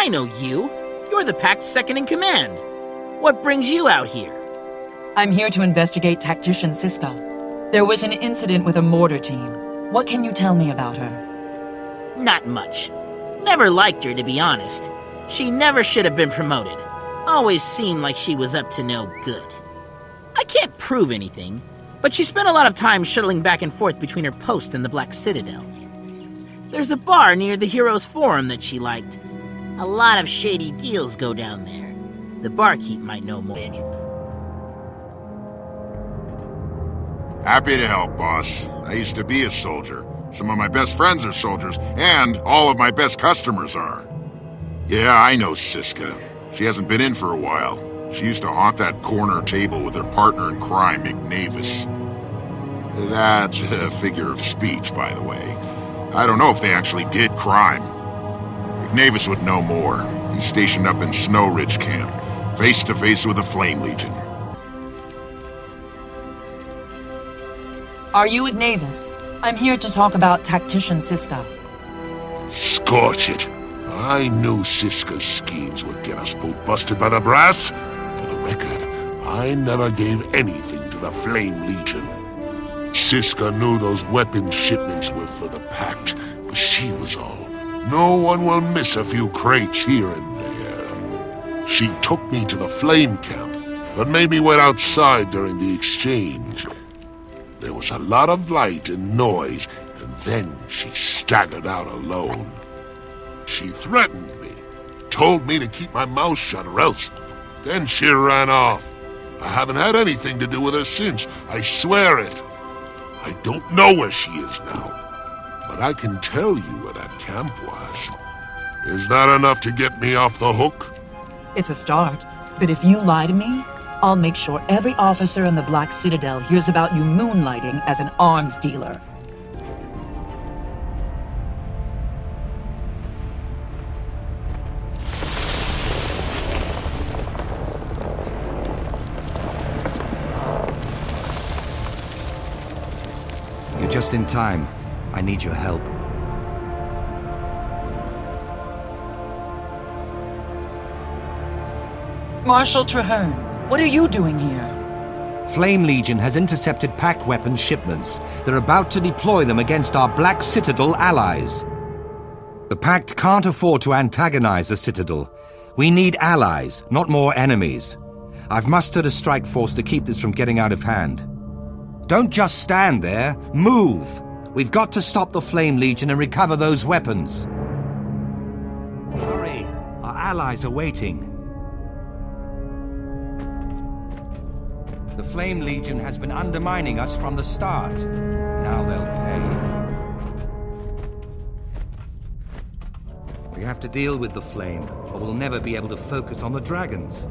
I know you. You're the Pact's second in command. What brings you out here? I'm here to investigate tactician Siska. There was an incident with a mortar team. What can you tell me about her? Not much. Never liked her, to be honest. She never should have been promoted. Always seemed like she was up to no good. I can't prove anything, but she spent a lot of time shuttling back and forth between her post and the Black Citadel. There's a bar near the Heroes Forum that she liked. A lot of shady deals go down there. The barkeep might know more. Happy to help, boss. I used to be a soldier. Some of my best friends are soldiers, and all of my best customers are. Yeah, I know Siska. She hasn't been in for a while. She used to haunt that corner table with her partner in crime, McNavis. That's a figure of speech, by the way. I don't know if they actually did crime. McNavis would know more. He's stationed up in Snow Ridge Camp, face to face with the Flame Legion. Are you Ignavis? I'm here to talk about tactician Siska. Scorch it! I knew Siska's schemes would get us both busted by the brass. For the record, I never gave anything to the Flame Legion. Siska knew those weapons shipments were for the Pact, but she was all. No one will miss a few crates here and there. She took me to the Flame Camp, but made me wait outside during the exchange. There was a lot of light and noise, and then she staggered out alone. She threatened me, told me to keep my mouth shut or else. Then she ran off. I haven't had anything to do with her since, I swear it. I don't know where she is now, but I can tell you where that camp was. Is that enough to get me off the hook? It's a start. But if you lie to me, I'll make sure every officer in the Black Citadel hears about you moonlighting as an arms dealer. You're just in time. I need your help. Marshal Trahearne, what are you doing here? Flame Legion has intercepted Pact weapons shipments. They're about to deploy them against our Black Citadel allies. The Pact can't afford to antagonize the Citadel. We need allies, not more enemies. I've mustered a strike force to keep this from getting out of hand. Don't just stand there, move! We've got to stop the Flame Legion and recover those weapons. Hurry! Our allies are waiting. The Flame Legion has been undermining us from the start. Now they'll pay. We have to deal with the Flame, or we'll never be able to focus on the dragons.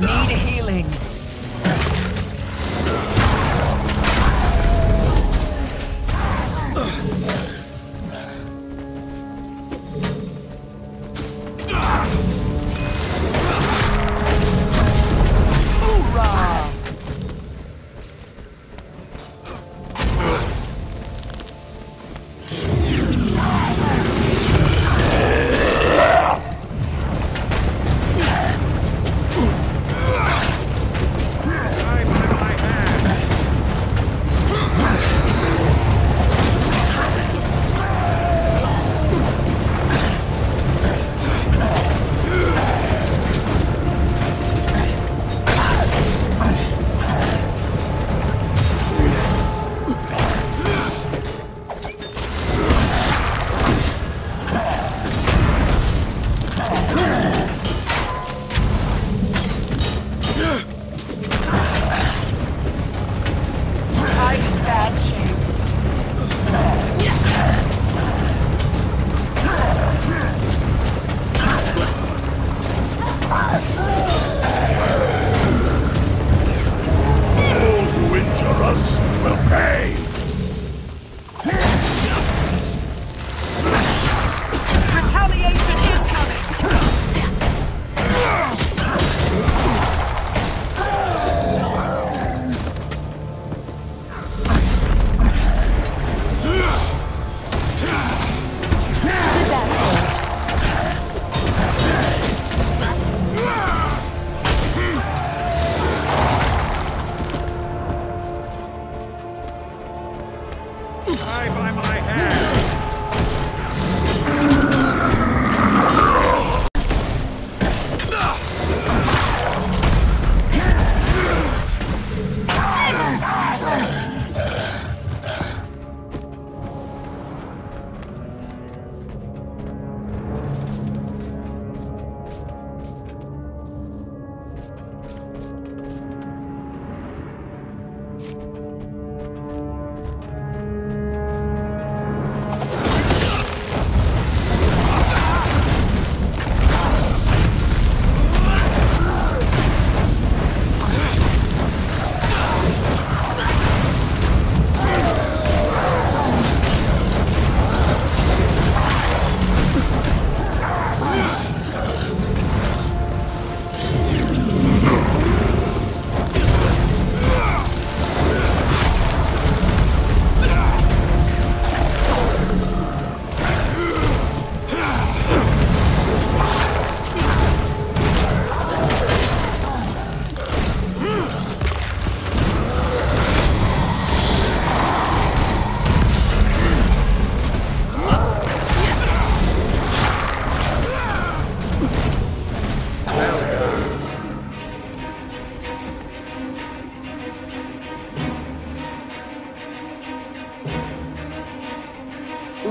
Need healing. By my hand.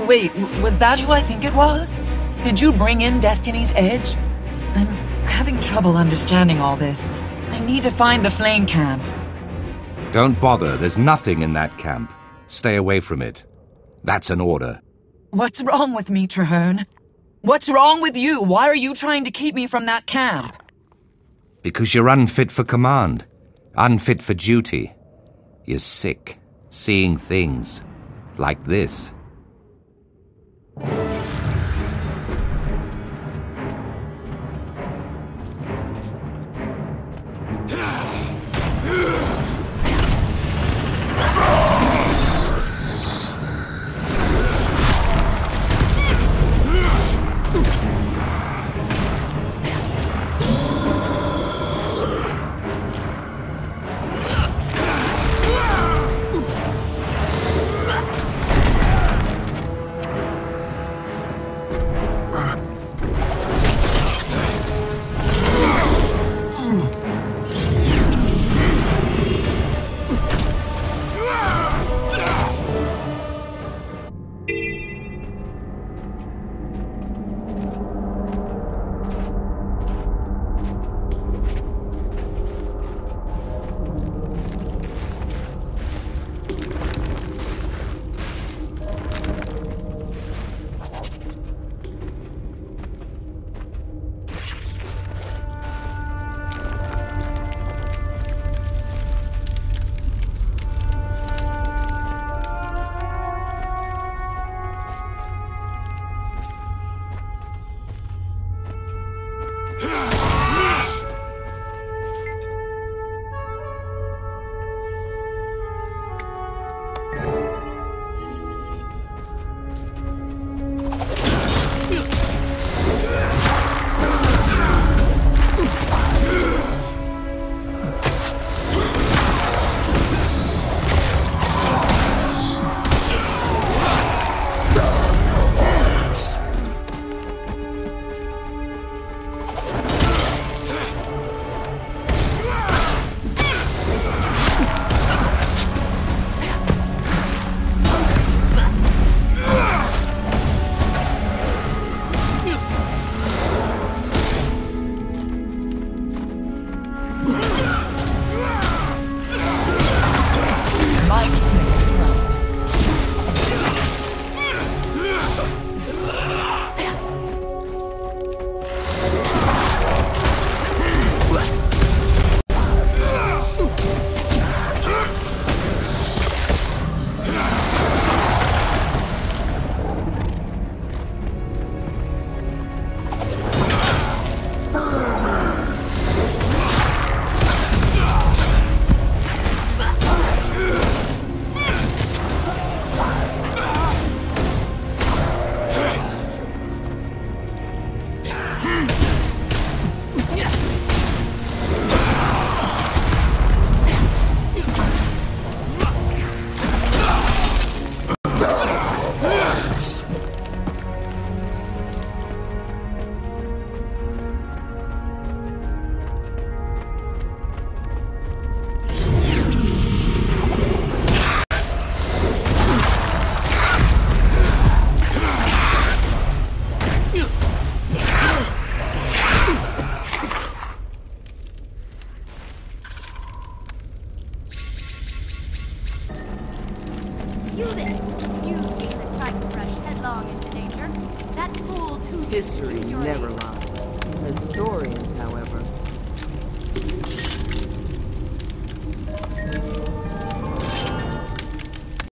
Wait, was that who I think it was? Did you bring in Destiny's Edge? I'm having trouble understanding all this. I need to find the flame camp. Don't bother, there's nothing in that camp. Stay away from it. That's an order. What's wrong with me, Trahearne? What's wrong with you? Why are you trying to keep me from that camp? Because you're unfit for command, unfit for duty. You're sick, seeing things like this.